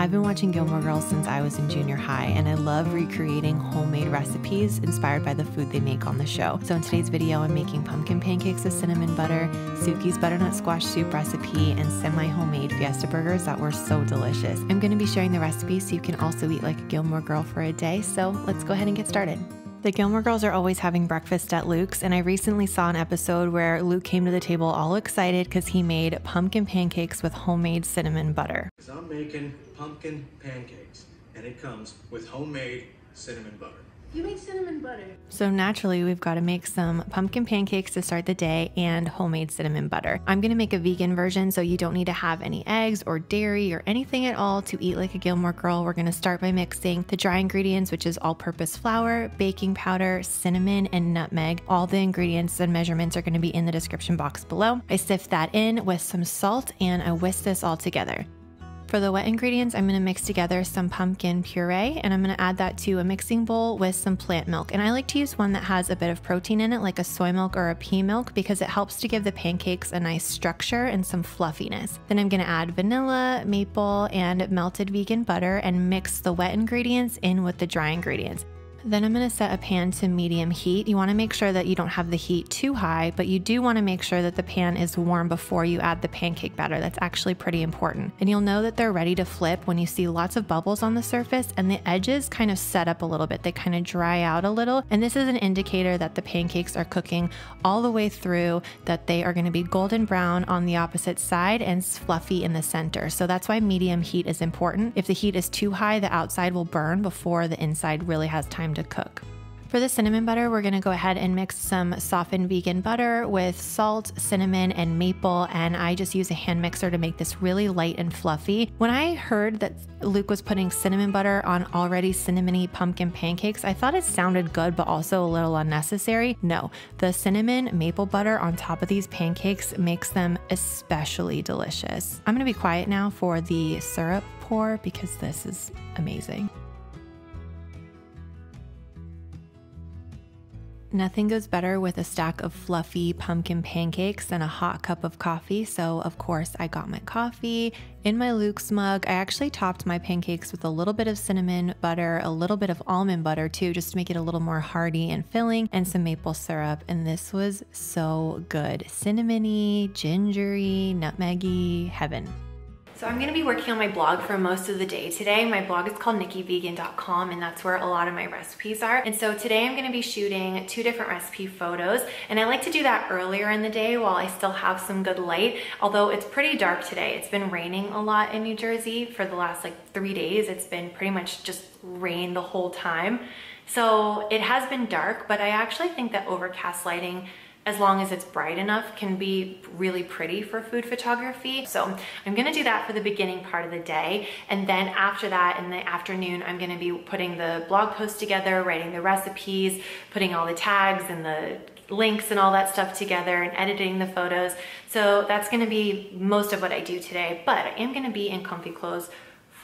I've been watching Gilmore Girls since I was in junior high, and I love recreating homemade recipes inspired by the food they make on the show. So in today's video, I'm making pumpkin pancakes with cinnamon butter, Sookie's butternut squash soup recipe, and semi-homemade fiesta burgers that were so delicious. I'm gonna be sharing the recipe so you can also eat like a Gilmore Girl for a day, so let's go ahead and get started. The Gilmore Girls are always having breakfast at Luke's, and I recently saw an episode where Luke came to the table all excited because he made pumpkin pancakes with homemade cinnamon butter. I'm making pumpkin pancakes, and it comes with homemade cinnamon butter. You make cinnamon butter. So naturally, we've got to make some pumpkin pancakes to start the day and homemade cinnamon butter. I'm going to make a vegan version, so you don't need to have any eggs or dairy or anything at all to eat like a Gilmore Girl. We're going to start by mixing the dry ingredients, which is all-purpose flour, baking powder, cinnamon, and nutmeg. All the ingredients and measurements are going to be in the description box below. I sift that in with some salt and I whisk this all together. For the wet ingredients, I'm gonna mix together some pumpkin puree and I'm gonna add that to a mixing bowl with some plant milk. And I like to use one that has a bit of protein in it, like a soy milk or a pea milk, because it helps to give the pancakes a nice structure and some fluffiness. Then I'm gonna add vanilla, maple, and melted vegan butter and mix the wet ingredients in with the dry ingredients. Then I'm gonna set a pan to medium heat. You wanna make sure that you don't have the heat too high, but you do wanna make sure that the pan is warm before you add the pancake batter. That's actually pretty important. And you'll know that they're ready to flip when you see lots of bubbles on the surface and the edges kind of set up a little bit. They kind of dry out a little. And this is an indicator that the pancakes are cooking all the way through, that they are gonna be golden brown on the opposite side and fluffy in the center. So that's why medium heat is important. If the heat is too high, the outside will burn before the inside really has time time to cook. For the cinnamon butter, we're gonna go ahead and mix some softened vegan butter with salt, cinnamon, and maple, and I just use a hand mixer to make this really light and fluffy. When I heard that Luke was putting cinnamon butter on already cinnamony pumpkin pancakes, I thought it sounded good, but also a little unnecessary. No, the cinnamon maple butter on top of these pancakes makes them especially delicious. I'm gonna be quiet now for the syrup pour because this is amazing. Nothing goes better with a stack of fluffy pumpkin pancakes than a hot cup of coffee. So, of course, I got my coffee in my Luke's mug. I actually topped my pancakes with a little bit of cinnamon butter, a little bit of almond butter too, just to make it a little more hearty and filling, and some maple syrup. And this was so good cinnamony, gingery, nutmeggy, heaven. So I'm gonna be working on my blog for most of the day today. My blog is called nikkivegan.com and that's where a lot of my recipes are. And so today I'm gonna be shooting two different recipe photos and I like to do that earlier in the day while I still have some good light, although it's pretty dark today. It's been raining a lot in New Jersey for the last like three days. It's been pretty much just rain the whole time. So it has been dark, but I actually think that overcast lighting as long as it's bright enough, can be really pretty for food photography. So I'm gonna do that for the beginning part of the day. And then after that, in the afternoon, I'm gonna be putting the blog post together, writing the recipes, putting all the tags and the links and all that stuff together and editing the photos. So that's gonna be most of what I do today, but I am gonna be in comfy clothes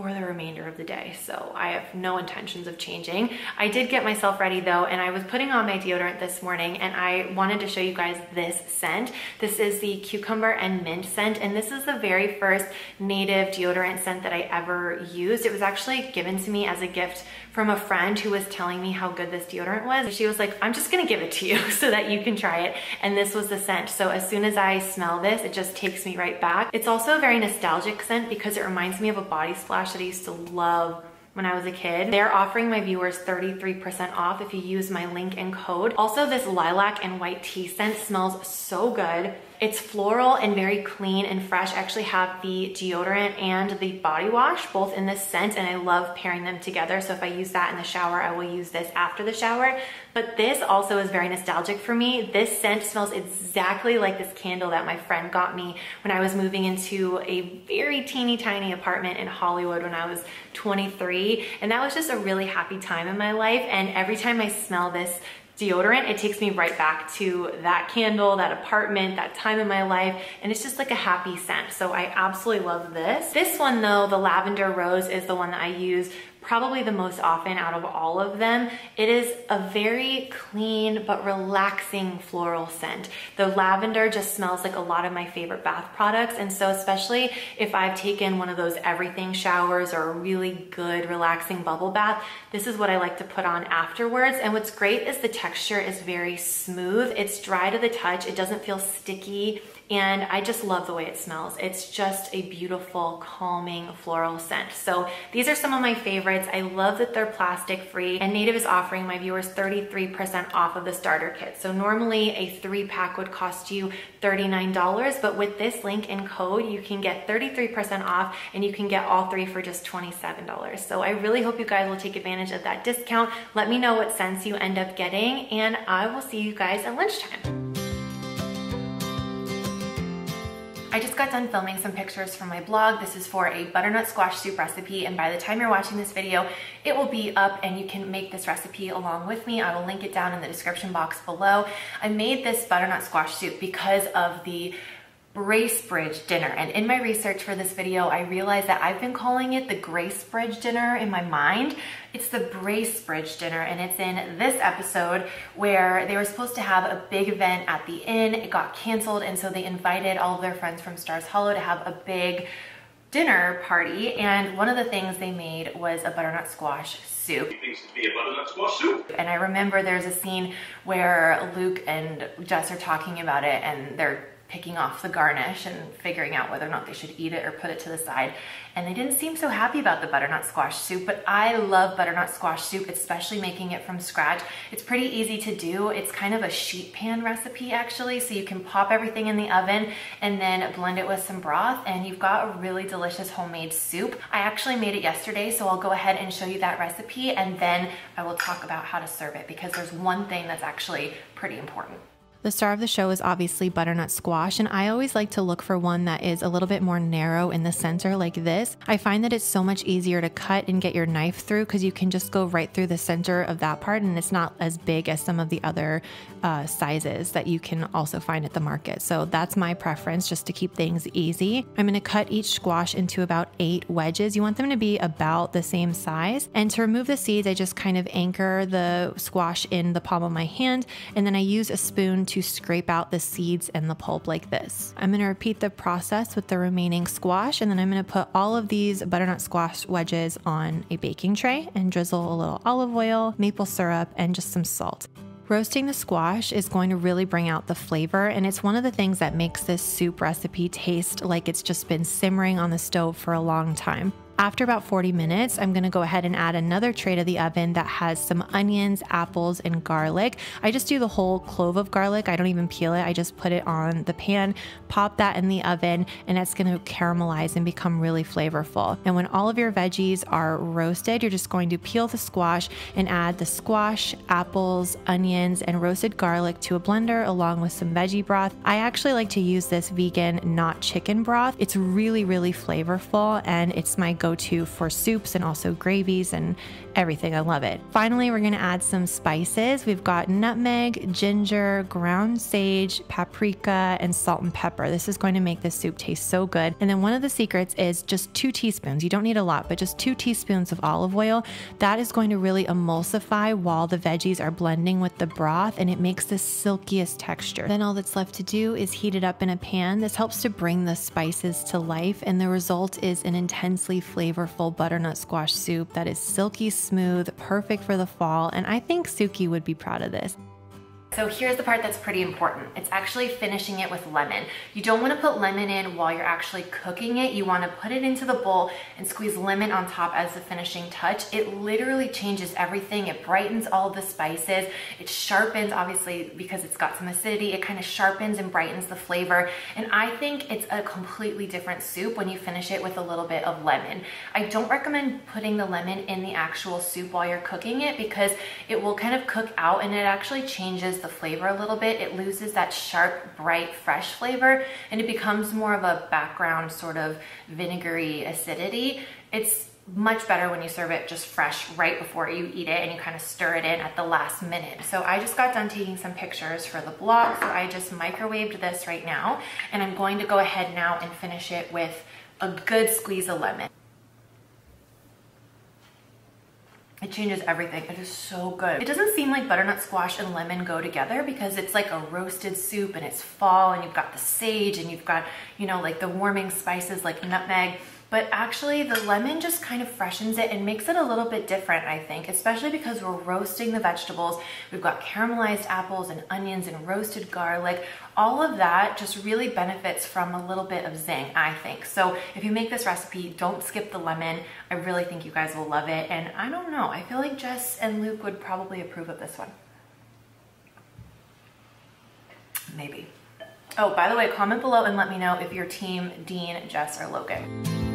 for the remainder of the day. So I have no intentions of changing. I did get myself ready though, and I was putting on my deodorant this morning and I wanted to show you guys this scent. This is the cucumber and mint scent, and this is the very first native deodorant scent that I ever used. It was actually given to me as a gift from a friend who was telling me how good this deodorant was. She was like, I'm just gonna give it to you so that you can try it. And this was the scent. So as soon as I smell this, it just takes me right back. It's also a very nostalgic scent because it reminds me of a body splash that I used to love when I was a kid. They're offering my viewers 33% off if you use my link and code. Also, this lilac and white tea scent smells so good. It's floral and very clean and fresh. I actually have the deodorant and the body wash both in this scent and I love pairing them together. So if I use that in the shower, I will use this after the shower. But this also is very nostalgic for me. This scent smells exactly like this candle that my friend got me when I was moving into a very teeny tiny apartment in Hollywood when I was 23. And that was just a really happy time in my life. And every time I smell this deodorant, it takes me right back to that candle, that apartment, that time in my life, and it's just like a happy scent. So I absolutely love this. This one though, the lavender rose is the one that I use probably the most often out of all of them. It is a very clean but relaxing floral scent. The lavender just smells like a lot of my favorite bath products. And so especially if I've taken one of those everything showers or a really good relaxing bubble bath, this is what I like to put on afterwards. And what's great is the texture is very smooth. It's dry to the touch. It doesn't feel sticky and I just love the way it smells. It's just a beautiful, calming floral scent. So these are some of my favorites. I love that they're plastic free and Native is offering my viewers 33% off of the starter kit. So normally a three pack would cost you $39, but with this link and code, you can get 33% off and you can get all three for just $27. So I really hope you guys will take advantage of that discount. Let me know what scents you end up getting and I will see you guys at lunchtime. I just got done filming some pictures from my blog. This is for a butternut squash soup recipe and by the time you're watching this video, it will be up and you can make this recipe along with me. I will link it down in the description box below. I made this butternut squash soup because of the Bracebridge dinner. And in my research for this video, I realized that I've been calling it the Gracebridge dinner in my mind. It's the Bracebridge dinner and it's in this episode where they were supposed to have a big event at the inn. It got canceled and so they invited all of their friends from Stars Hollow to have a big dinner party and one of the things they made was a butternut squash soup. Butternut squash soup. And I remember there's a scene where Luke and Jess are talking about it and they're picking off the garnish and figuring out whether or not they should eat it or put it to the side. And they didn't seem so happy about the butternut squash soup, but I love butternut squash soup, especially making it from scratch. It's pretty easy to do. It's kind of a sheet pan recipe actually, so you can pop everything in the oven and then blend it with some broth and you've got a really delicious homemade soup. I actually made it yesterday, so I'll go ahead and show you that recipe and then I will talk about how to serve it because there's one thing that's actually pretty important. The star of the show is obviously butternut squash, and I always like to look for one that is a little bit more narrow in the center like this. I find that it's so much easier to cut and get your knife through because you can just go right through the center of that part and it's not as big as some of the other uh, sizes that you can also find at the market. So that's my preference just to keep things easy. I'm gonna cut each squash into about eight wedges. You want them to be about the same size. And to remove the seeds, I just kind of anchor the squash in the palm of my hand and then I use a spoon to scrape out the seeds and the pulp like this. I'm gonna repeat the process with the remaining squash and then I'm gonna put all of these butternut squash wedges on a baking tray and drizzle a little olive oil, maple syrup, and just some salt. Roasting the squash is going to really bring out the flavor, and it's one of the things that makes this soup recipe taste like it's just been simmering on the stove for a long time. After about 40 minutes, I'm gonna go ahead and add another tray to the oven that has some onions, apples, and garlic. I just do the whole clove of garlic. I don't even peel it. I just put it on the pan, pop that in the oven, and it's gonna caramelize and become really flavorful. And when all of your veggies are roasted, you're just going to peel the squash and add the squash, apples, onions, and roasted garlic to a blender along with some veggie broth. I actually like to use this vegan, not chicken broth. It's really, really flavorful and it's my go go to for soups and also gravies and everything. I love it. Finally, we're gonna add some spices. We've got nutmeg, ginger, ground sage, paprika, and salt and pepper. This is going to make this soup taste so good. And then one of the secrets is just two teaspoons. You don't need a lot, but just two teaspoons of olive oil. That is going to really emulsify while the veggies are blending with the broth and it makes the silkiest texture. Then all that's left to do is heat it up in a pan. This helps to bring the spices to life and the result is an intensely flavorful butternut squash soup that is silky smooth, perfect for the fall, and I think Sookie would be proud of this. So here's the part that's pretty important. It's actually finishing it with lemon. You don't wanna put lemon in while you're actually cooking it. You wanna put it into the bowl and squeeze lemon on top as the finishing touch. It literally changes everything. It brightens all the spices. It sharpens, obviously, because it's got some acidity, it kind of sharpens and brightens the flavor. And I think it's a completely different soup when you finish it with a little bit of lemon. I don't recommend putting the lemon in the actual soup while you're cooking it because it will kind of cook out and it actually changes the flavor a little bit. It loses that sharp, bright, fresh flavor and it becomes more of a background sort of vinegary acidity. It's much better when you serve it just fresh right before you eat it and you kind of stir it in at the last minute. So I just got done taking some pictures for the blog. So I just microwaved this right now and I'm going to go ahead now and finish it with a good squeeze of lemon. It changes everything. It is so good. It doesn't seem like butternut squash and lemon go together because it's like a roasted soup and it's fall and you've got the sage and you've got, you know, like the warming spices like nutmeg but actually the lemon just kind of freshens it and makes it a little bit different, I think, especially because we're roasting the vegetables. We've got caramelized apples and onions and roasted garlic. All of that just really benefits from a little bit of zing, I think. So if you make this recipe, don't skip the lemon. I really think you guys will love it. And I don't know, I feel like Jess and Luke would probably approve of this one. Maybe. Oh, by the way, comment below and let me know if you're team Dean, Jess, or Logan.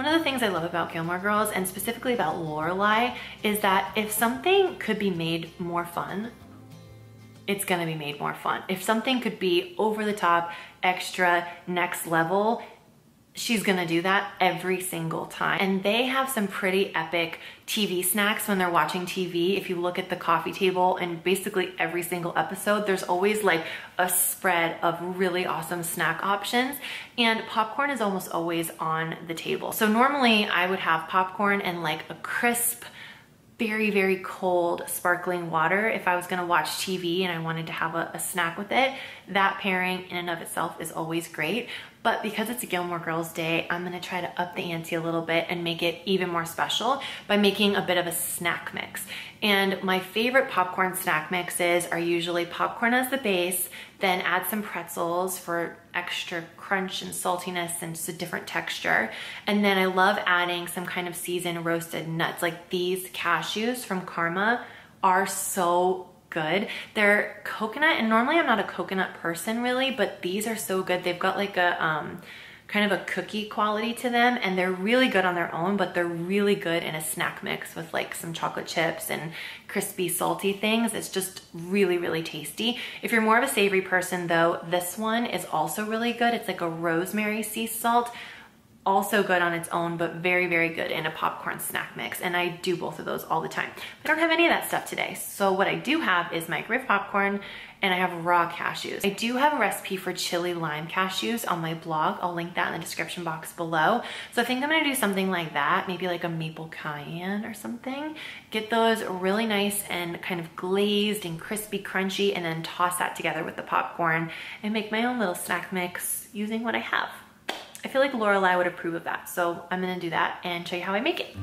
One of the things I love about Gilmore Girls and specifically about Lorelai is that if something could be made more fun, it's gonna be made more fun. If something could be over the top, extra, next level, she's gonna do that every single time. And they have some pretty epic TV snacks when they're watching TV. If you look at the coffee table and basically every single episode, there's always like a spread of really awesome snack options. And popcorn is almost always on the table. So normally I would have popcorn and like a crisp, very, very cold sparkling water if I was gonna watch TV and I wanted to have a, a, snack with it. That pairing in and of itself is always great. But because it's a Gilmore Girls day, I'm gonna try to up the ante a little bit and make it even more special by making a bit of a snack mix. And my favorite popcorn snack mixes are usually popcorn as the base, then add some pretzels for extra crunch and saltiness and just a different texture. And then I love adding some kind of seasoned roasted nuts. Like these cashews from Karma are so good. They're coconut, and normally I'm not a coconut person really, but these are so good. They've got like a um, kind of a cookie quality to them, and they're really good on their own, but they're really good in a snack mix with like some chocolate chips and crispy, salty things. It's just really, really tasty. If you're more of a savory person though, this one is also really good. It's like a rosemary sea salt also good on its own, but very, very good in a popcorn snack mix. And I do both of those all the time. I don't have any of that stuff today. So what I do have is my microwave popcorn and I have raw cashews. I do have a recipe for chili lime cashews on my blog. I'll link that in the description box below. So I think I'm gonna do something like that, maybe like a maple cayenne or something. Get those really nice and kind of glazed and crispy crunchy and then toss that together with the popcorn and make my own little snack mix using what I have. I feel like Lorelai would approve of that. So I'm gonna do that and show you how I make it.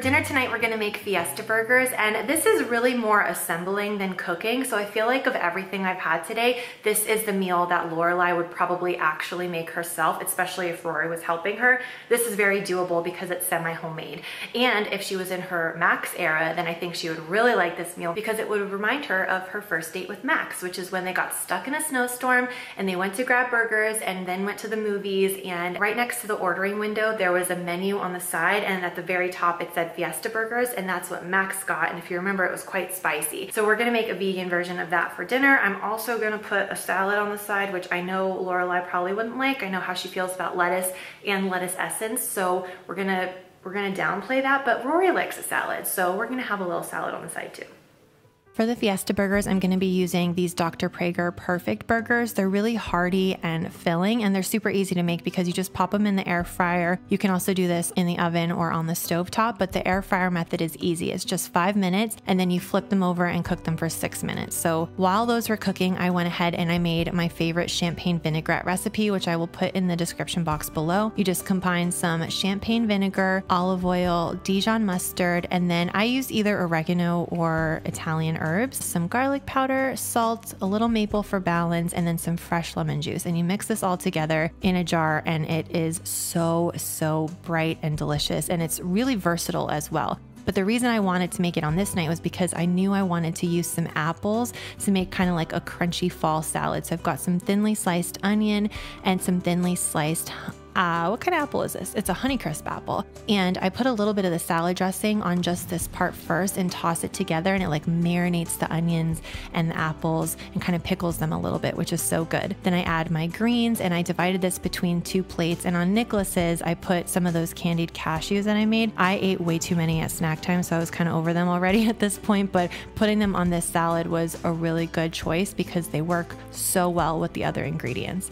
For dinner tonight, we're gonna make Fiesta burgers, and this is really more assembling than cooking, so I feel like of everything I've had today, this is the meal that Lorelai would probably actually make herself, especially if Rory was helping her. This is very doable because it's semi-homemade. And if she was in her Max era, then I think she would really like this meal because it would remind her of her first date with Max, which is when they got stuck in a snowstorm and they went to grab burgers and then went to the movies, and right next to the ordering window, there was a menu on the side, and at the very top, it said said Fiesta burgers and that's what Max got. And if you remember, it was quite spicy. So we're gonna make a vegan version of that for dinner. I'm also gonna put a salad on the side, which I know Lorelai probably wouldn't like. I know how she feels about lettuce and lettuce essence. So we're gonna we're gonna downplay that, but Rory likes a salad. So we're gonna have a little salad on the side too. For the Fiesta burgers, I'm going to be using these Dr. Praeger Perfect burgers. They're really hearty and filling, and they're super easy to make because you just pop them in the air fryer. You can also do this in the oven or on the stove top, but the air fryer method is easy. It's just five minutes, and then you flip them over and cook them for six minutes. So while those were cooking, I went ahead and I made my favorite champagne vinaigrette recipe, which I will put in the description box below. You just combine some champagne vinegar, olive oil, Dijon mustard, and then I use either oregano or Italian herbs herbs, some garlic powder, salt, a little maple for balance, and then some fresh lemon juice. And you mix this all together in a jar, and it is so, so bright and delicious. And it's really versatile as well. But the reason I wanted to make it on this night was because I knew I wanted to use some apples to make kind of like a crunchy fall salad. So I've got some thinly sliced onion and some thinly sliced uh, what kind of apple is this? It's a Honeycrisp apple. And I put a little bit of the salad dressing on just this part first and toss it together, and it like marinates the onions and the apples and kind of pickles them a little bit, which is so good. Then I add my greens and I divided this between two plates. And on Nicholas's, I put some of those candied cashews that I made. I ate way too many at snack time, so I was kind of over them already at this point, but putting them on this salad was a really good choice because they work so well with the other ingredients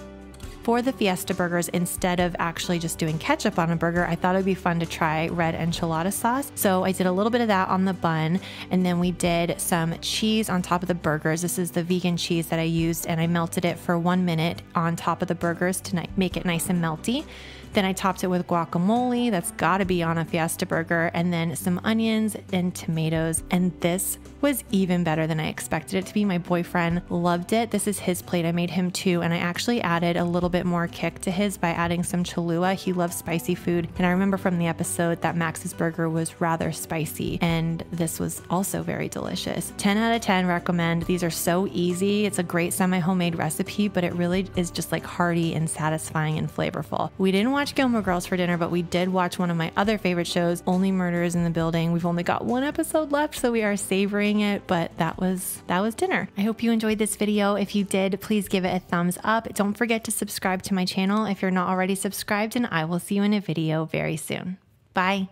for the Fiesta burgers, instead of actually just doing ketchup on a burger, I thought it would be fun to try red enchilada sauce. So I did a little bit of that on the bun, and then we did some cheese on top of the burgers. This is the vegan cheese that I used, and I melted it for one minute on top of the burgers to make it nice and melty. Then I topped it with guacamole. That's got to be on a Fiesta burger. And then some onions and tomatoes. And this was even better than I expected it to be. My boyfriend loved it. This is his plate. I made him two. And I actually added a little bit more kick to his by adding some Cholula. He loves spicy food. And I remember from the episode that Max's burger was rather spicy. And this was also very delicious. 10 out of 10 recommend. These are so easy. It's a great semi homemade recipe, but it really is just like hearty and satisfying and flavorful. We didn't watch Gilmore Girls for dinner, but we did watch one of my other favorite shows, Only Murders in the Building. We've only got one episode left, so we are savoring it, but that was that was dinner. I hope you enjoyed this video. If you did, please give it a thumbs up. Don't forget to subscribe to my channel if you're not already subscribed, and I will see you in a video very soon. Bye.